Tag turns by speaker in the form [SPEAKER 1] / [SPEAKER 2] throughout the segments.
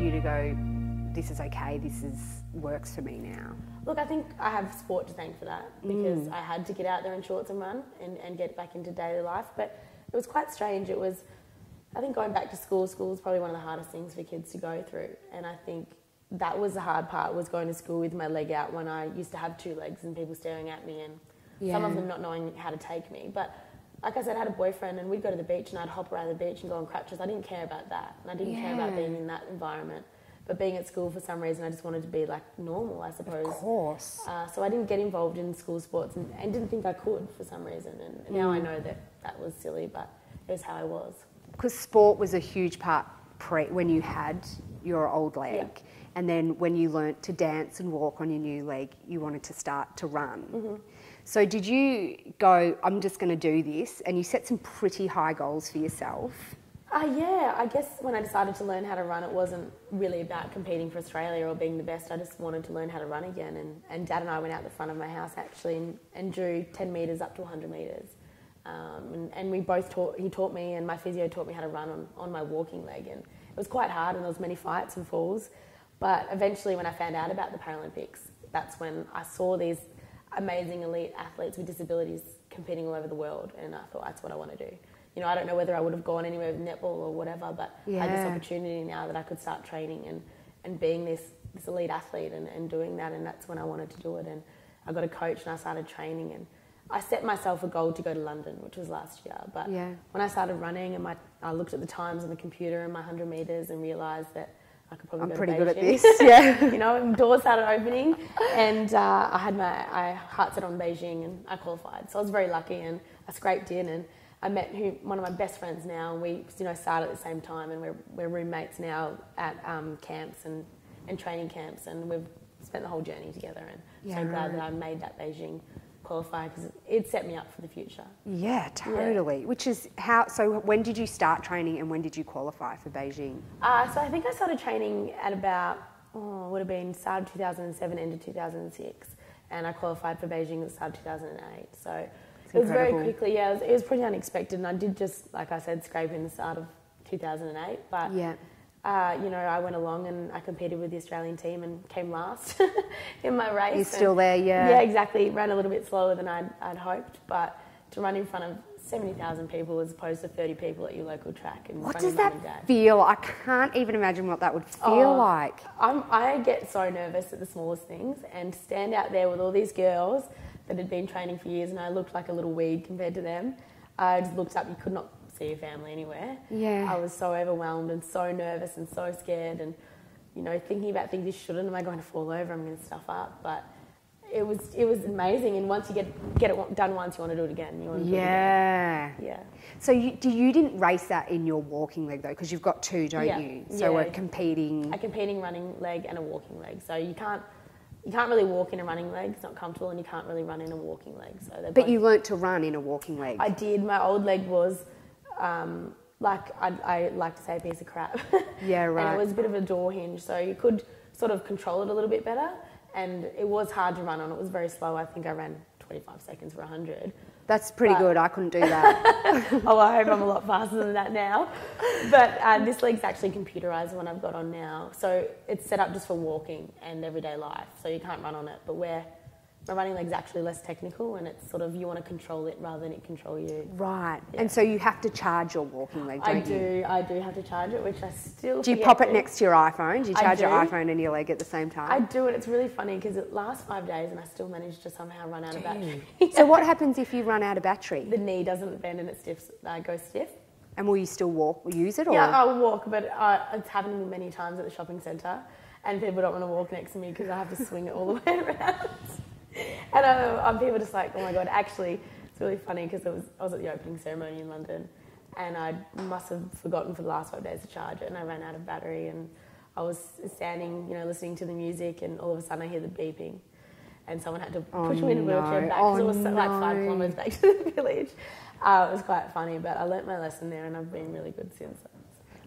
[SPEAKER 1] you to go, this is okay, this is works for me now?
[SPEAKER 2] Look, I think I have sport to thank for that mm. because I had to get out there in shorts and run and, and get back into daily life. But it was quite strange. It was, I think, going back to school. School is probably one of the hardest things for kids to go through, and I think that was the hard part. Was going to school with my leg out when I used to have two legs and people staring at me and some of them not knowing how to take me. But like I said, I had a boyfriend and we'd go to the beach and I'd hop around the beach and go on crutches. I didn't care about that, and I didn't care about being in that environment. But being at school for some reason, I just wanted to be like normal, I suppose.
[SPEAKER 1] Of course.
[SPEAKER 2] Uh, so I didn't get involved in school sports and, and didn't think I could for some reason. And now
[SPEAKER 1] Mm.
[SPEAKER 2] I know that that was silly, but it was how I was.
[SPEAKER 1] Because sport was a huge part pre when you had your old leg.
[SPEAKER 2] Yeah.
[SPEAKER 1] And then when you learnt to dance and walk on your new leg, you wanted to start to run.
[SPEAKER 2] Mm-hmm.
[SPEAKER 1] So did you go, I'm just going to do this? And you set some pretty high goals for yourself.
[SPEAKER 2] Uh, yeah, I guess when I decided to learn how to run, it wasn't really about competing for Australia or being the best. I just wanted to learn how to run again. And, and Dad and I went out the front of my house actually and, and drew 10 metres up to 100 metres. Um, and, and we both taught, he taught me and my physio taught me how to run on, on my walking leg. And it was quite hard and there was many fights and falls. But eventually when I found out about the Paralympics, that's when I saw these amazing elite athletes with disabilities competing all over the world. And I thought, that's what I want to do. You know, I don't know whether I would have gone anywhere with netball or whatever, but I had this opportunity now that I could start training and, and being this, this elite athlete and, and doing that. And that's when I wanted to do it. And I got a coach and I started training. And I set myself a goal to go to London, which was last year. But
[SPEAKER 1] Yeah.
[SPEAKER 2] when I started running and my, I looked at the times on the computer and my 100 metres and realised that I could probably
[SPEAKER 1] I'm pretty good at this, yeah.
[SPEAKER 2] you know, doors started opening, and uh, I had my I heart set on Beijing, and I qualified. So I was very lucky, and I scraped in, and I met who one of my best friends now, and we you know started at the same time, and we're we're roommates now at um, camps and and training camps, and we've spent the whole journey together, and
[SPEAKER 1] Yeah,
[SPEAKER 2] so glad
[SPEAKER 1] right.
[SPEAKER 2] that I made that Beijing qualify because it set me up for the future.
[SPEAKER 1] Yeah, totally. Which is how, so when did you start training and when did you qualify for Beijing?
[SPEAKER 2] Uh, so I think I started training at about, oh, it would have been start of 2007, end of 2006. And I qualified for Beijing at the start of 2008. So it was very quickly, yeah, it was, it was pretty unexpected. And I did just, like I said, scrape in the start of 2008. But,
[SPEAKER 1] Yeah.
[SPEAKER 2] Uh, you know, I went along and I competed with the Australian team and came last in my race.
[SPEAKER 1] You're still
[SPEAKER 2] And-
[SPEAKER 1] there, yeah.
[SPEAKER 2] Yeah, exactly. Ran a little bit slower than I'd, I'd hoped. But to run in front of 70,000 people as opposed to 30 people at your local track in
[SPEAKER 1] What does that feel? I can't even imagine what that would feel
[SPEAKER 2] Oh,
[SPEAKER 1] like.
[SPEAKER 2] I'm, I get so nervous at the smallest things and stand out there with all these girls that had been training for years and I looked like a little weed compared to them. I just looked up, you could not see your family anywhere.
[SPEAKER 1] Yeah.
[SPEAKER 2] I was so overwhelmed and so nervous and so scared and, you know, thinking about things you shouldn't. Am I going to fall over? I'm going to stuff up. But it was, it was amazing. And once you get, get it done once, you want to do it again. You want to do it
[SPEAKER 1] Yeah.
[SPEAKER 2] again. Yeah.
[SPEAKER 1] So you, do you didn't race that in your walking leg though, because you've got two, don't
[SPEAKER 2] Yeah.
[SPEAKER 1] you? So
[SPEAKER 2] Yeah.
[SPEAKER 1] we're competing.
[SPEAKER 2] a competing running leg and a walking leg. So you can't you can't really walk in a running leg; it's not comfortable, and you can't really run in a walking leg. So
[SPEAKER 1] But
[SPEAKER 2] both-
[SPEAKER 1] you learnt to run in a walking leg.
[SPEAKER 2] I did. My old leg was um, like I, I like to say a piece of crap.
[SPEAKER 1] Yeah, right.
[SPEAKER 2] and it was a bit of a door hinge, so you could sort of control it a little bit better. And it was hard to run on. It was very slow. I think I ran 25 seconds for 100.
[SPEAKER 1] That's pretty
[SPEAKER 2] but-
[SPEAKER 1] good. I couldn't do that.
[SPEAKER 2] oh, I hope I'm a lot faster than that now. But uh, this leg's actually computerized, the one I've got on now. So it's set up just for walking and everyday life. So you can't run on it. But where my running leg's actually less technical and it's sort of you want to control it rather than it control you.
[SPEAKER 1] right. And so you have to charge your walking leg, don't
[SPEAKER 2] I
[SPEAKER 1] you?
[SPEAKER 2] do, I do have to charge it, which I still.
[SPEAKER 1] Do you pop it
[SPEAKER 2] to.
[SPEAKER 1] next to your iPhone? Do you
[SPEAKER 2] I
[SPEAKER 1] charge your iPhone and your leg at the same time?
[SPEAKER 2] I do it. It's really funny because it lasts five days and I still manage to somehow run out of battery.
[SPEAKER 1] so what happens if you run out of battery?
[SPEAKER 2] the knee doesn't bend and it stiffs, uh, goes stiff.
[SPEAKER 1] And will you still walk, or use it, or
[SPEAKER 2] Yeah, I'll walk, but uh, it's happened to me many times at the shopping centre, and people don't want to walk next to me because I have to swing it all the way around. And uh, um, people are just like, oh my god, actually, it's really funny because was, I was at the opening ceremony in London, and I must have forgotten for the last five days to charge it, and I ran out of battery, and I was standing, you know, listening to the music, and all of a sudden I hear the beeping. And someone had to
[SPEAKER 1] Oh,
[SPEAKER 2] push me in a wheelchair
[SPEAKER 1] no.
[SPEAKER 2] back because
[SPEAKER 1] Oh,
[SPEAKER 2] it was so- like five kilometres back to the village. Uh, it was quite funny, but I learnt my lesson there and I've been really good since.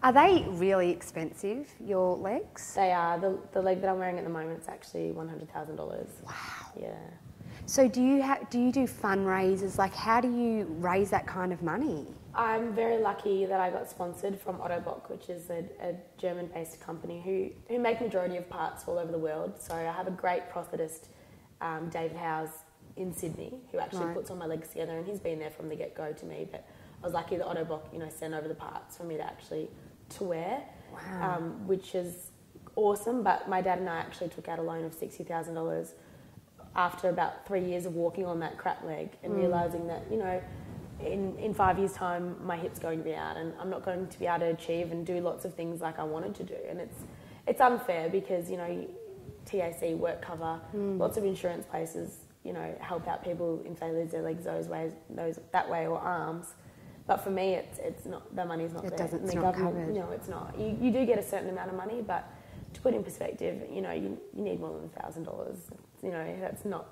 [SPEAKER 1] Are they really expensive? Your legs?
[SPEAKER 2] They are. The, the leg that I'm wearing at the moment is actually $100,000. Wow. Yeah.
[SPEAKER 1] So do you ha- do you do fundraisers? Like, how do you raise that kind of money?
[SPEAKER 2] I'm very lucky that I got sponsored from Ottobock, which is a, a German-based company who, who make majority of parts all over the world. So I have a great prosthetist, um, David Howes, in Sydney, who actually
[SPEAKER 1] Right.
[SPEAKER 2] puts all my legs together, and he's been there from the get-go to me. But I was lucky that Ottobock, you know, sent over the parts for me to actually to wear,
[SPEAKER 1] Wow.
[SPEAKER 2] um, which is awesome. But my dad and I actually took out a loan of sixty thousand dollars after about three years of walking on that crap leg and realizing that you know in, in five years time my hip's going to be out and I'm not going to be able to achieve and do lots of things like I wanted to do and it's it's unfair because you know TAC work cover lots of insurance places you know help out people if they lose their legs those ways those that way or arms but for me it's it's not the money's not
[SPEAKER 1] It
[SPEAKER 2] there
[SPEAKER 1] doesn't- it's
[SPEAKER 2] the
[SPEAKER 1] not covered.
[SPEAKER 2] no it's not you, you do get a certain amount of money but to put in perspective you know you, you need more than a thousand dollars you know that's not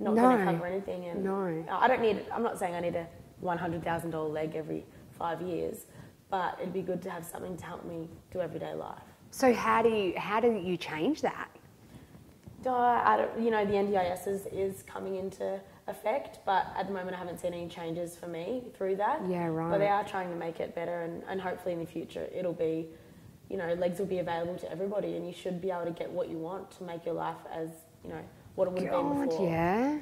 [SPEAKER 2] not going to cover anything and
[SPEAKER 1] No.
[SPEAKER 2] I don't need I'm not saying I need a one hundred thousand dollar leg every five years but it'd be good to have something to help me do everyday life
[SPEAKER 1] So how do you how do you change that?
[SPEAKER 2] Don't, you know, the NDIS is, is coming into effect, but at the moment I haven't seen any changes for me through that.
[SPEAKER 1] Yeah, right.
[SPEAKER 2] But they are trying to make it better, and, and hopefully in the future it'll be, you know, legs will be available to everybody, and you should be able to get what you want to make your life as, you know, what it would have been before.
[SPEAKER 1] yeah.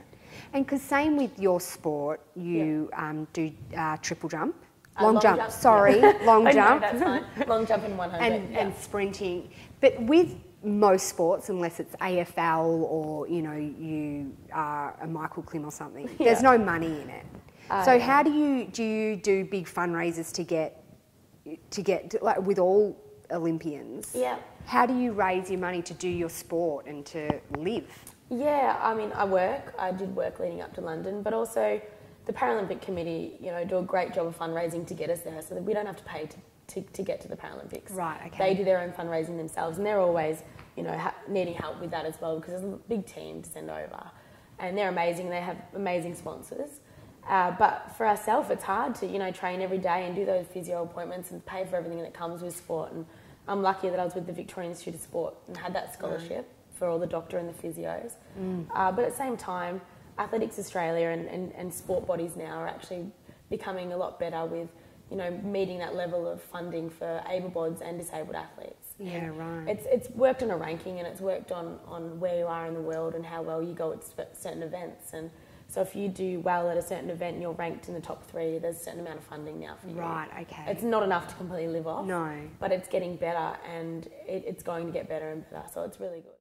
[SPEAKER 1] And because same with your sport, you um, do uh, triple jump,
[SPEAKER 2] Uh,
[SPEAKER 1] long,
[SPEAKER 2] long
[SPEAKER 1] jump,
[SPEAKER 2] jump,
[SPEAKER 1] sorry, long
[SPEAKER 2] I know,
[SPEAKER 1] jump,
[SPEAKER 2] that's fine. Long jump in 100.
[SPEAKER 1] and,
[SPEAKER 2] yeah.
[SPEAKER 1] and sprinting. But with most sports, unless it's AFL or you know you are a Michael Klim or something, there's no money in it.
[SPEAKER 2] Ah,
[SPEAKER 1] so
[SPEAKER 2] yeah.
[SPEAKER 1] how do you do you do big fundraisers to get to get like with all Olympians?
[SPEAKER 2] Yeah.
[SPEAKER 1] How do you raise your money to do your sport and to live?
[SPEAKER 2] Yeah, I mean, I work. I did work leading up to London, but also the Paralympic Committee, you know, do a great job of fundraising to get us there, so that we don't have to pay to, to, to get to the Paralympics.
[SPEAKER 1] Right, okay.
[SPEAKER 2] They do their own fundraising themselves, and they're always, you know, ha- needing help with that as well because there's a big team to send over, and they're amazing. They have amazing sponsors. Uh, but for ourselves, it's hard to, you know, train every day and do those physio appointments and pay for everything that comes with sport. And I'm lucky that I was with the Victorian Institute of Sport and had that scholarship for all the doctor and the physios. Uh, but at the same time, Athletics Australia and, and, and sport bodies now are actually becoming a lot better with, you know, meeting that level of funding for able-bodied and disabled athletes.
[SPEAKER 1] Yeah, right.
[SPEAKER 2] It's, it's worked on a ranking and it's worked on, on where you are in the world and how well you go at certain events. And so if you do well at a certain event and you're ranked in the top three, there's a certain amount of funding now for you.
[SPEAKER 1] Right, okay.
[SPEAKER 2] It's not enough to completely live off.
[SPEAKER 1] No.
[SPEAKER 2] But it's getting better and it, it's going to get better and better. So it's really good.